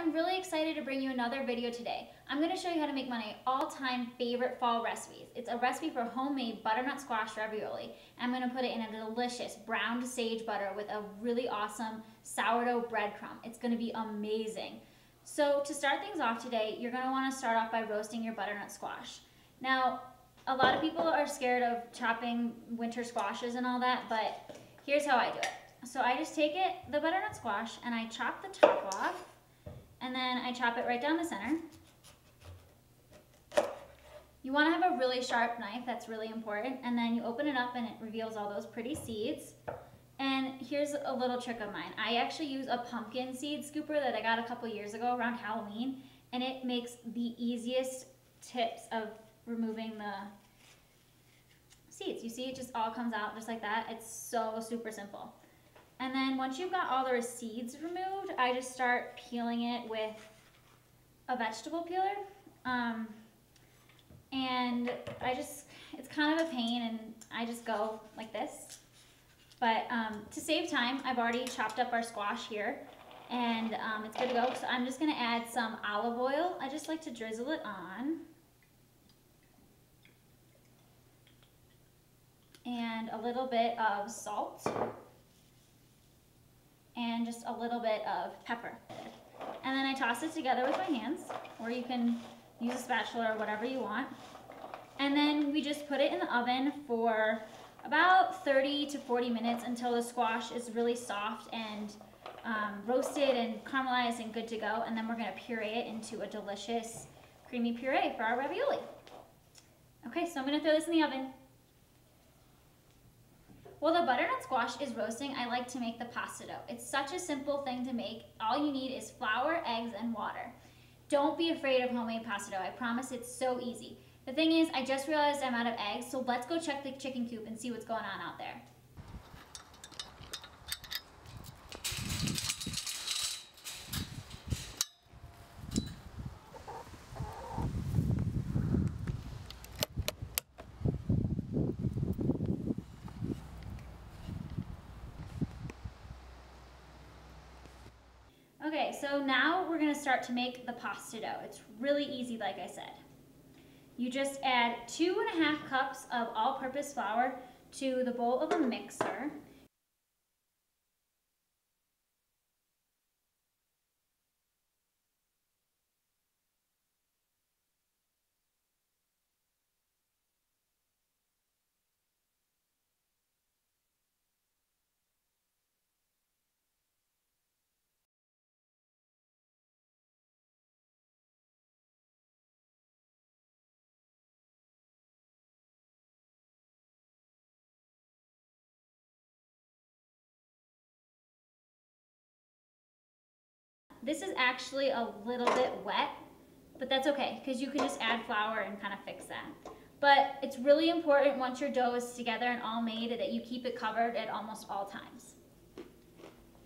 I'm really excited to bring you another video today. I'm gonna show you how to make my all-time favorite fall recipes. It's a recipe for homemade butternut squash ravioli. I'm gonna put it in a delicious browned sage butter with a really awesome sourdough breadcrumb. It's gonna be amazing. So to start things off today, you're gonna wanna start off by roasting your butternut squash. Now, a lot of people are scared of chopping winter squashes and all that, but here's how I do it. So I just take it, the butternut squash, and I chop the top off, and then I chop it right down the center. You want to have a really sharp knife, that's really important, and then you open it up and it reveals all those pretty seeds. And here's a little trick of mine. I actually use a pumpkin seed scooper that I got a couple years ago around Halloween, and it makes the easiest tips of removing the seeds. You see, it just all comes out just like that. It's so super simple. And then once you've got all the seeds removed, I just start peeling it with a vegetable peeler. Um, and I just, it's kind of a pain and I just go like this. But um, to save time, I've already chopped up our squash here and um, it's good to go. So I'm just gonna add some olive oil. I just like to drizzle it on. And a little bit of salt just a little bit of pepper. And then I toss it together with my hands, or you can use a spatula or whatever you want. And then we just put it in the oven for about 30 to 40 minutes until the squash is really soft and um, roasted and caramelized and good to go. And then we're gonna puree it into a delicious creamy puree for our ravioli. Okay, so I'm gonna throw this in the oven. While the butternut squash is roasting, I like to make the pasta dough. It's such a simple thing to make. All you need is flour, eggs, and water. Don't be afraid of homemade pasta dough. I promise it's so easy. The thing is, I just realized I'm out of eggs, so let's go check the chicken coop and see what's going on out there. Okay, so now we're gonna start to make the pasta dough. It's really easy, like I said. You just add two and a half cups of all-purpose flour to the bowl of a mixer. This is actually a little bit wet, but that's okay because you can just add flour and kind of fix that. But it's really important once your dough is together and all made that you keep it covered at almost all times.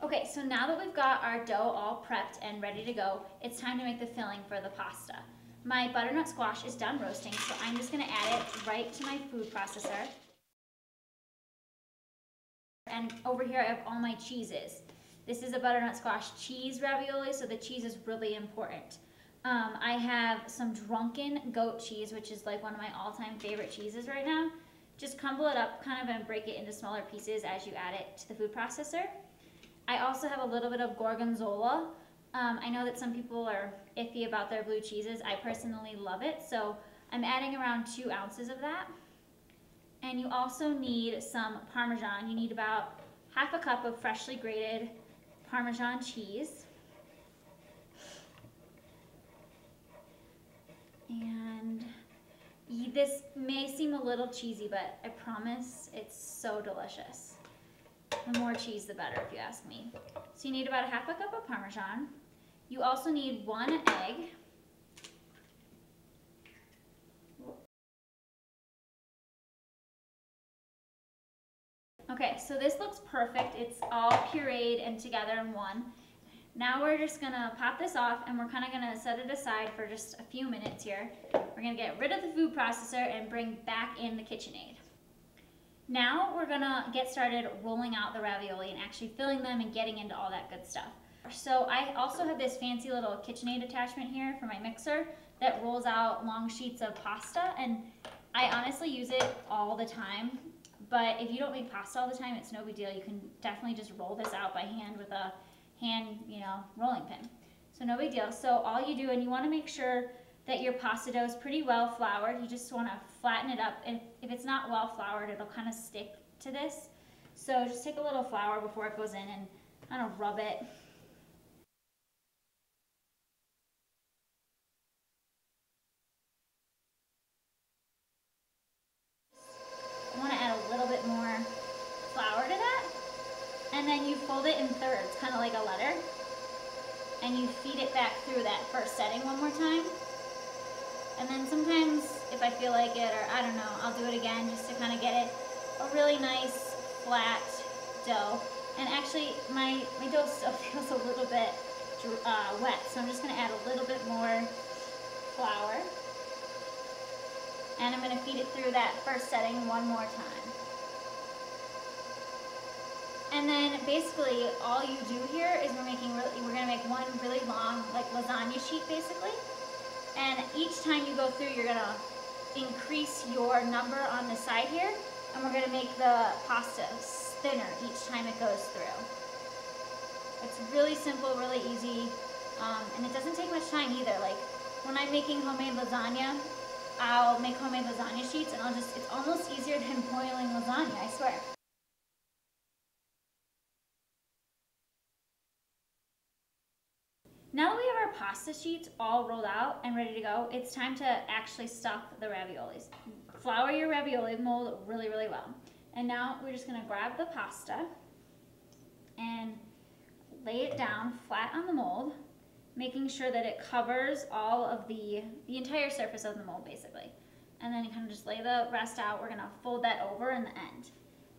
Okay, so now that we've got our dough all prepped and ready to go, it's time to make the filling for the pasta. My butternut squash is done roasting, so I'm just gonna add it right to my food processor. And over here I have all my cheeses. This is a butternut squash cheese ravioli, so the cheese is really important. Um, I have some drunken goat cheese, which is like one of my all-time favorite cheeses right now. Just crumble it up kind of and break it into smaller pieces as you add it to the food processor. I also have a little bit of gorgonzola. Um, I know that some people are iffy about their blue cheeses. I personally love it, so I'm adding around two ounces of that. And you also need some Parmesan. You need about half a cup of freshly grated Parmesan cheese. And this may seem a little cheesy, but I promise it's so delicious. The more cheese, the better, if you ask me. So you need about a half a cup of Parmesan. You also need one egg. Okay, so this looks perfect. It's all pureed and together in one. Now we're just gonna pop this off and we're kinda gonna set it aside for just a few minutes here. We're gonna get rid of the food processor and bring back in the KitchenAid. Now we're gonna get started rolling out the ravioli and actually filling them and getting into all that good stuff. So I also have this fancy little KitchenAid attachment here for my mixer that rolls out long sheets of pasta and I honestly use it all the time. But if you don't make pasta all the time, it's no big deal. You can definitely just roll this out by hand with a hand, you know, rolling pin. So no big deal. So all you do, and you want to make sure that your pasta dough is pretty well floured. You just want to flatten it up. And if it's not well floured, it'll kind of stick to this. So just take a little flour before it goes in and kind of rub it and then you fold it in thirds, kind of like a letter, and you feed it back through that first setting one more time. And then sometimes, if I feel like it, or I don't know, I'll do it again just to kind of get it a really nice, flat dough. And actually, my, my dough still feels a little bit uh, wet, so I'm just going to add a little bit more flour. And I'm going to feed it through that first setting one more time. And then basically all you do here is we're making really, we're gonna make one really long like lasagna sheet basically. And each time you go through, you're gonna increase your number on the side here, and we're gonna make the pasta thinner each time it goes through. It's really simple, really easy, um, and it doesn't take much time either. Like when I'm making homemade lasagna, I'll make homemade lasagna sheets and I'll just, it's almost easier than boiling lasagna, I swear. Now we pasta sheets all rolled out and ready to go, it's time to actually stuff the raviolis. Flour your ravioli mold really, really well. And now we're just gonna grab the pasta and lay it down flat on the mold, making sure that it covers all of the, the entire surface of the mold basically. And then you kind of just lay the rest out. We're gonna fold that over in the end.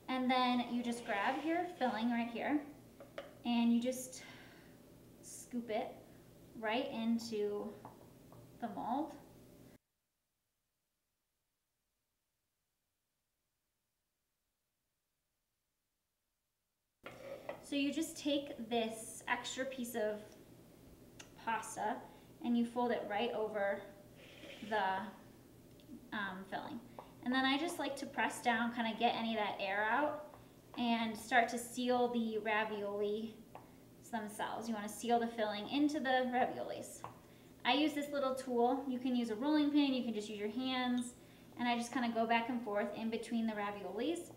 And then you just grab your filling right here and you just scoop it right into the mold. So you just take this extra piece of pasta and you fold it right over the um, filling. And then I just like to press down, kind of get any of that air out and start to seal the ravioli themselves. You want to seal the filling into the raviolis. I use this little tool. You can use a rolling pin, you can just use your hands, and I just kind of go back and forth in between the raviolis.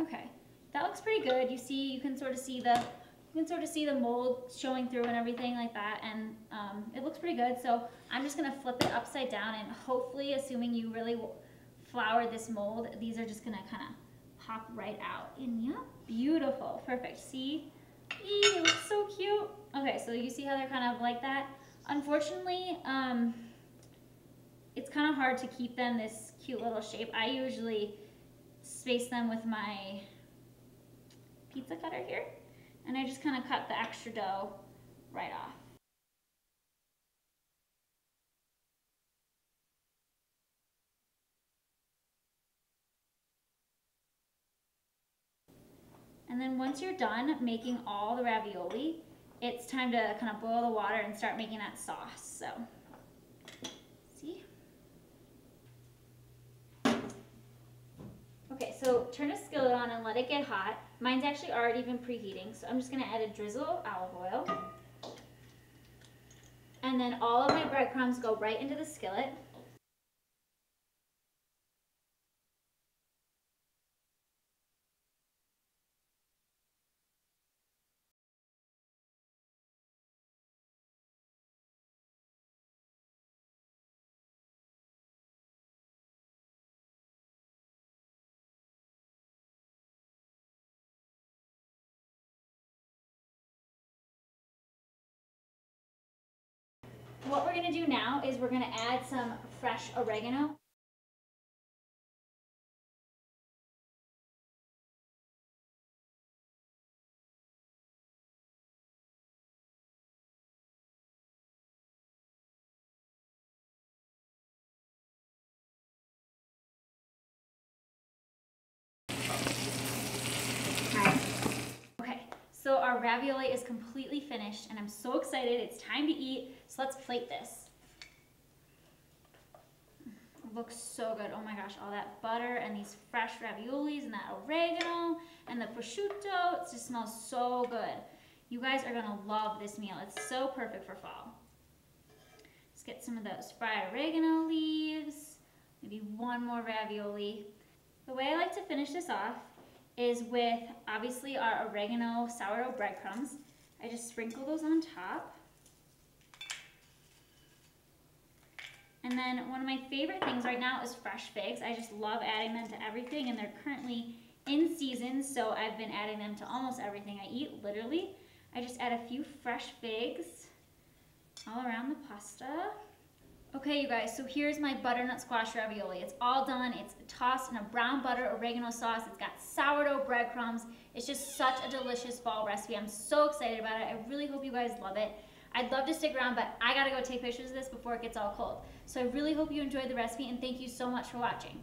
Okay, that looks pretty good. You see, you can sort of see the, you can sort of see the mold showing through and everything like that, and um, it looks pretty good. So I'm just gonna flip it upside down, and hopefully, assuming you really flour this mold, these are just gonna kind of pop right out. And yeah, beautiful, perfect. See, Eee, it looks so cute. Okay, so you see how they're kind of like that. Unfortunately, um, it's kind of hard to keep them this cute little shape. I usually space them with my pizza cutter here. And I just kind of cut the extra dough right off. And then once you're done making all the ravioli, it's time to kind of boil the water and start making that sauce. So Okay, so turn a skillet on and let it get hot. Mine's actually already been preheating, so I'm just gonna add a drizzle of olive oil. And then all of my breadcrumbs go right into the skillet. What we're gonna do now is we're gonna add some fresh oregano. Our ravioli is completely finished and I'm so excited. It's time to eat. So let's plate this. It looks so good. Oh my gosh, all that butter and these fresh raviolis and that oregano and the prosciutto. It just smells so good. You guys are gonna love this meal. It's so perfect for fall. Let's get some of those fried oregano leaves. Maybe one more ravioli. The way I like to finish this off is with obviously our oregano sourdough breadcrumbs. I just sprinkle those on top. And then one of my favorite things right now is fresh figs. I just love adding them to everything and they're currently in season, so I've been adding them to almost everything I eat, literally. I just add a few fresh figs all around the pasta. Okay, you guys, so here's my butternut squash ravioli. It's all done. It's tossed in a brown butter oregano sauce. It's got sourdough breadcrumbs. It's just such a delicious fall recipe. I'm so excited about it. I really hope you guys love it. I'd love to stick around, but I gotta go take pictures of this before it gets all cold. So I really hope you enjoyed the recipe and thank you so much for watching.